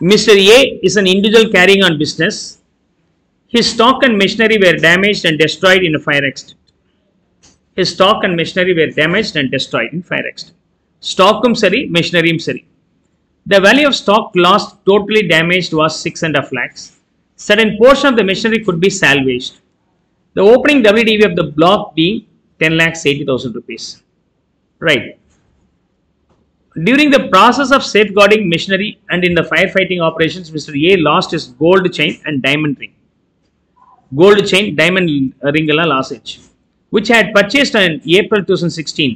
Mr. A is an individual carrying on business. His stock and machinery were damaged and destroyed in a fire accident. His stock and machinery were damaged and destroyed in fire accident. Stockum sari, machinery sari. The value of stock lost totally damaged was six and a half lakhs. Certain portion of the machinery could be salvaged. The opening WDV of the block being 10 lakhs 80,000 rupees. Right. During the process of safeguarding machinery and in the firefighting operations, Mr. A lost his gold chain and diamond ring. Gold chain, diamond ring எல்லாம் lost ஆச்சு. which I had purchased in April 2016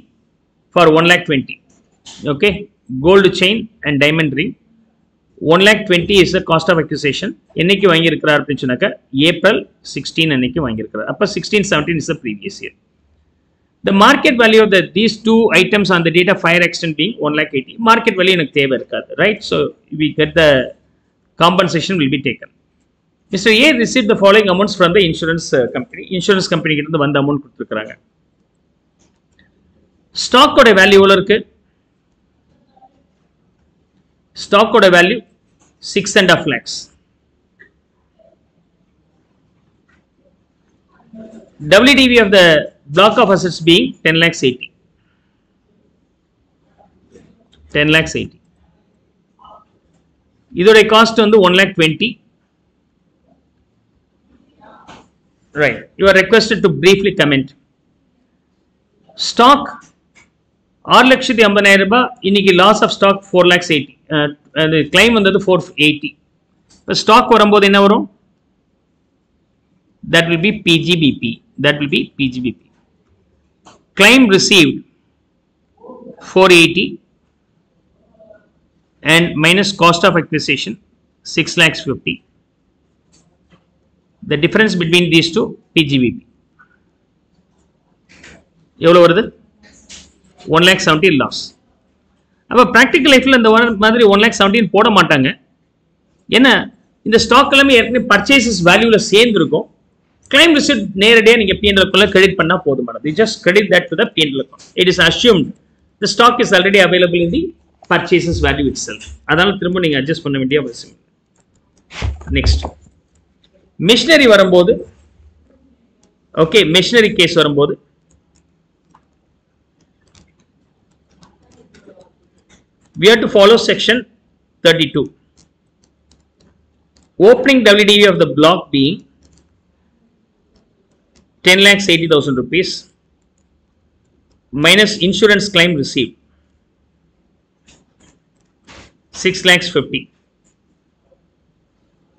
for 1 lakh 20. Okay, gold chain and diamond ring. 1 lakh 20 is the cost of acquisition. என்னைக்கு வாங்கியிருக்கிறார் அப்படின்னு சொன்னாக்க April sixteen அன்னைக்கு வாங்கியிருக்கிறார் அப்போ sixteen seventeen is the previous year the market value of the these two items on the data fire extent being 1 lakh 80 market value எனக்கு தேவை இருக்காது right so we get the compensation will be taken Mr. A received the following amounts from the insurance uh, company insurance company கிட்ட இருந்து வந்த amount கொடுத்துருக்காங்க ஸ்டாக்கோட value எவ்வளோ இருக்கு ஸ்டாக்கோட value six and half lakhs WDV of the block of assets being 10 lakhs 80. 10 lakhs 80. இதோடைய cost வந்து one lakh twenty right you are requested to briefly comment stock ஆறு லட்சத்தி ஐம்பதாயிரம் ரூபாய் இன்னைக்கு loss of stock four lakhs eighty அது claim வந்தது four eighty இப்போ ஸ்டாக் வரும்போது என்ன வரும் that will be PGBP. That will be PGBP. Claim received 480 and minus cost of acquisition 6 lakhs 50. The difference between these two PGBP. எவ்வளோ வருது? One lakh seventeen loss அப்போ practical லைஃப்பில் இந்த மாதிரி ஒன் லேக் செவன்டீன் போட மாட்டாங்க. ஏன்னா இந்த ஸ்டாக் எல்லாமே ஏற்கனவே பர்ச்சேசஸ் வேல்யூவில் சேர்ந்துருக்கும். கிளைம் ரிசிப்ட் நேரடியாக நீங்கள் பிஎன்எல்குள்ள கிரெடிட் பண்ணால் போதுமானது just credit that to the PNL account it is assumed the stock is already available in the purchases value itself அதனால திரும்ப நீங்கள் அட்ஜஸ்ட் பண்ண வேண்டிய அவசியம் நெக்ஸ்ட் மிஷினரி வரும்போது ஓகே மிஷினரி கேஸ் வரும்போது we have to follow section 32 opening WDV of the block being 10 lakhs 80,000 rupees minus insurance claim received 6 lakhs 50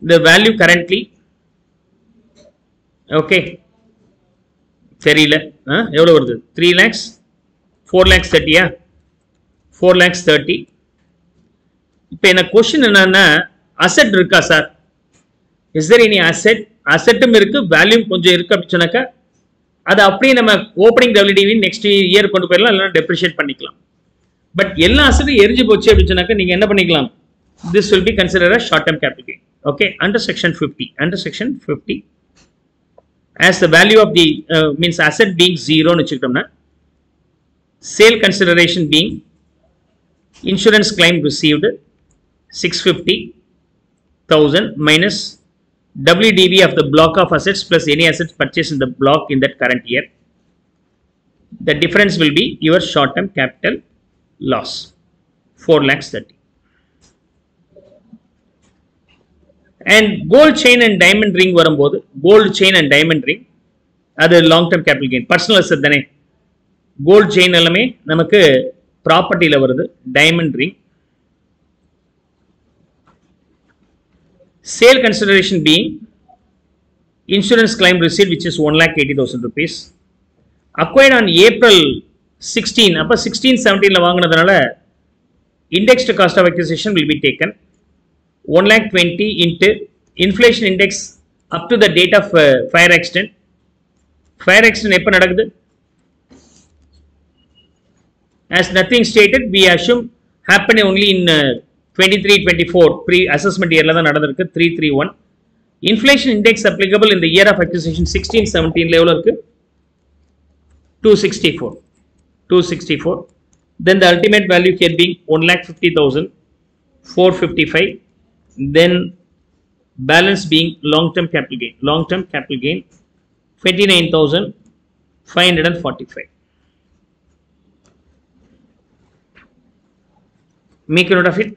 the value currently okay தெரியல. ஆ, எவ்வளோ வருது? த்ரீ லேக்ஸ் ஃபோர் லேக்ஸ் தேர்ட்டியா ஃபோர் லேக்ஸ் தேர்ட்டி இப்போ என்ன question என்னன்னா அசெட் இருக்கா sir is there any asset அசெட்டும் இருக்கு வேல்யூம் கொஞ்சம் இருக்கு அப்படின்னு சொன்னாக்கா அது அப்படியே நம்ம ஓப்பனிங் டபிள்யூடிவி நெக்ஸ்ட் இயர் கொண்டு போயிடலாம் இல்லைன்னா டெப்ரிஷியேட் பண்ணிக்கலாம். பட் எல்லா அசட்டும் எரிஞ்சு போச்சு அப்படின்னு சொன்னாக்க நீங்க என்ன பண்ணிக்கலாம்? This will be consider short term capital gain okay under section fifty under section fifty as the value of the uh, means asset being zero sale consideration sale consideration being insurance claim received 650,000 minus WDV of the block of assets plus any assets purchased in the block in that current year. The difference will be your short term capital loss 4 lakhs 30. And gold chain and diamond ring வரும்போது gold chain and diamond ring அது long term capital gain personal asset தானே gold chain எல்லாமே நமக்கு ப்ராப்பர்ட்டியில் வருது diamond ring, sale consideration being insurance claim receipt which is one lakh eighty thousand rupees acquired on April sixteen அப்போ sixteen செவன்டீனில் வாங்கினதுனால indexed cost of acquisition will be taken 1 lakh 20 into inflation index up to the date of uh, fire accident fire accident எப்ப நடக்குது as nothing stated we assume happened only in uh, 23 24 pre assessment yearல தான் நடந்திருக்கு 331 inflation index applicable in the year of acquisition 16 17 ல எவ்வளவு இருக்கு 264 264 then the ultimate value here being 1 lakh 50,000 455 then balance being long term capital gain long term capital gain 29545 make a note of it